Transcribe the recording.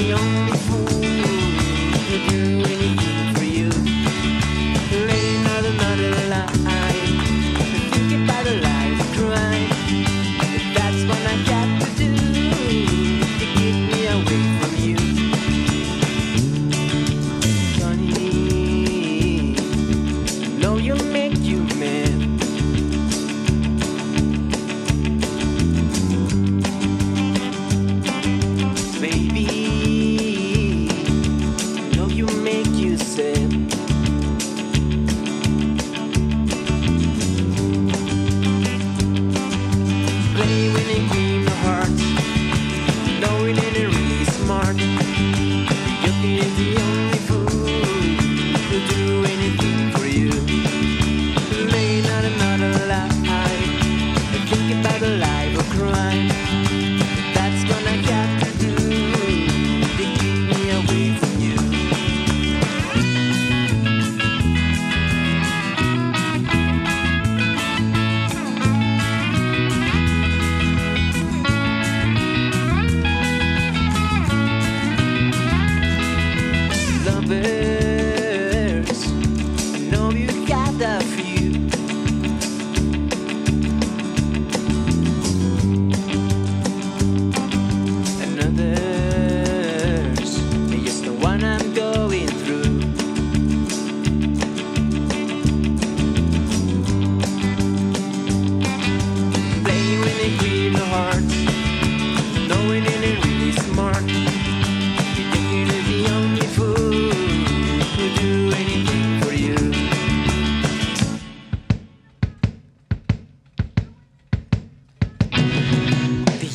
the only fool who do anything. satellite.